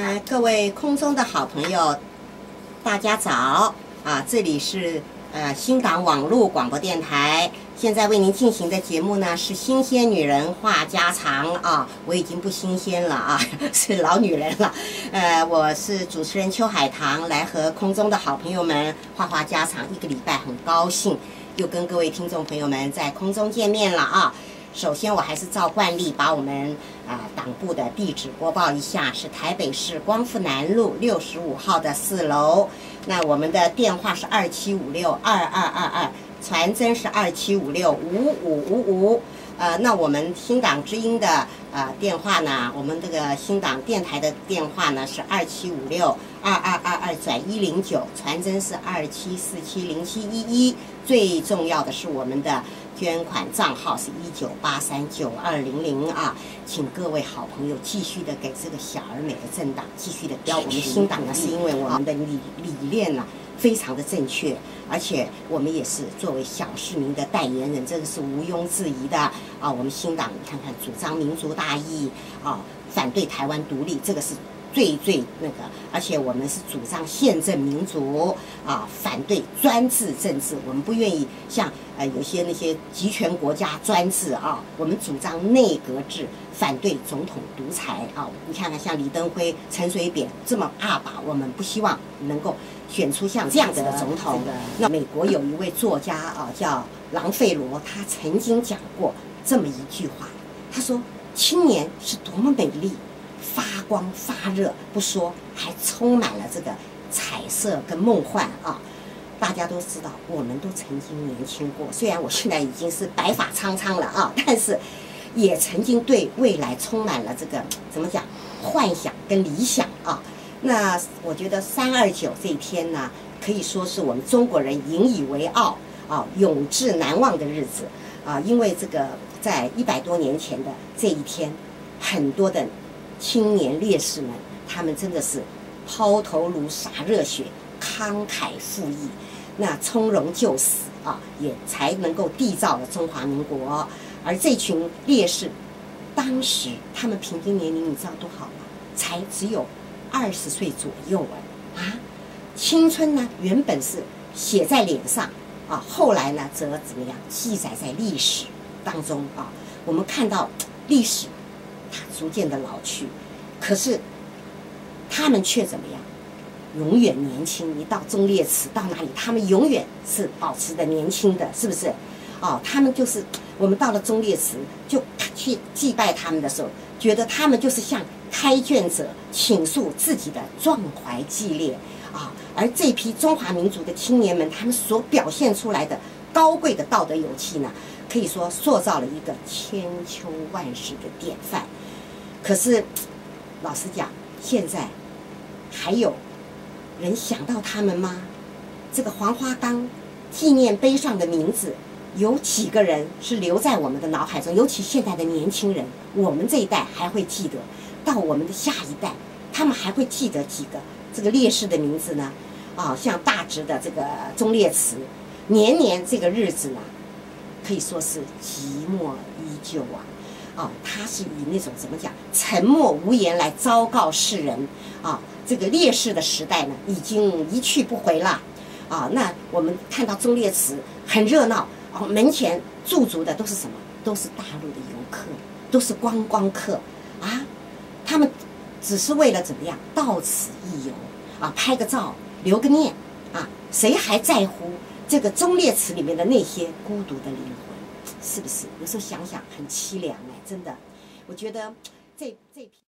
嗯，各位空中的好朋友，大家早啊！这里是呃新港网络广播电台，现在为您进行的节目呢是《新鲜女人话家常》啊，我已经不新鲜了啊，是老女人了。呃，我是主持人邱海棠，来和空中的好朋友们话话家常。一个礼拜很高兴又跟各位听众朋友们在空中见面了啊！首先，我还是照惯例把我们啊党部的地址播报一下，是台北市光复南路六十五号的四楼。那我们的电话是二七五六二二二二，传真是二七五六五五五五。呃，那我们新党之音的呃电话呢，我们这个新党电台的电话呢是二七五六二二二二转一零九，传真是二七四七零七一一。最重要的是我们的。捐款账号是一九八三九二零零啊，请各位好朋友继续的给这个小而美的政党继续的标我们新党呢，是因为我们的理理念呢非常的正确，而且我们也是作为小市民的代言人，这个是毋庸置疑的啊。我们新党你看看主张民族大义啊，反对台湾独立，这个是。最最那个，而且我们是主张宪政民主啊，反对专制政治。我们不愿意像呃有些那些集权国家专制啊，我们主张内阁制，反对总统独裁啊。你看看像李登辉、陈水扁这么二把，我们不希望能够选出像这样子的总统。那美国有一位作家啊，叫朗费罗，他曾经讲过这么一句话，他说：“青年是多么美丽。”发光发热不说，还充满了这个彩色跟梦幻啊！大家都知道，我们都曾经年轻过。虽然我现在已经是白发苍苍了啊，但是也曾经对未来充满了这个怎么讲幻想跟理想啊。那我觉得三二九这一天呢，可以说是我们中国人引以为傲啊、永志难忘的日子啊。因为这个在一百多年前的这一天，很多的。青年烈士们，他们真的是抛头颅洒热血，慷慨赴义，那从容就死啊，也才能够缔造了中华民国。而这群烈士，当时他们平均年龄你知道多少吗？才只有二十岁左右啊！啊，青春呢原本是写在脸上啊，后来呢则怎么样记载在历史当中啊？我们看到历史。它逐渐的老去，可是他们却怎么样？永远年轻。你到忠烈祠到哪里，他们永远是保持的年轻的，是不是？哦，他们就是我们到了忠烈祠，就去祭拜他们的时候，觉得他们就是向开卷者倾诉自己的壮怀激烈啊。而这批中华民族的青年们，他们所表现出来的高贵的道德勇气呢？可以说塑造了一个千秋万世的典范。可是，老实讲，现在还有人想到他们吗？这个黄花岗纪念碑上的名字，有几个人是留在我们的脑海中？尤其现在的年轻人，我们这一代还会记得，到我们的下一代，他们还会记得几个这个烈士的名字呢？啊，像大直的这个忠烈祠，年年这个日子呢？可以说是寂寞依旧啊，啊，他是以那种怎么讲，沉默无言来昭告世人啊。这个烈士的时代呢，已经一去不回了啊。那我们看到忠烈祠很热闹，哦，门前驻足的都是什么？都是大陆的游客，都是观光客啊。他们只是为了怎么样到此一游啊，拍个照，留个念啊。谁还在乎？这个忠烈祠里面的那些孤独的灵魂，是不是？有时候想想很凄凉哎，真的。我觉得这这批。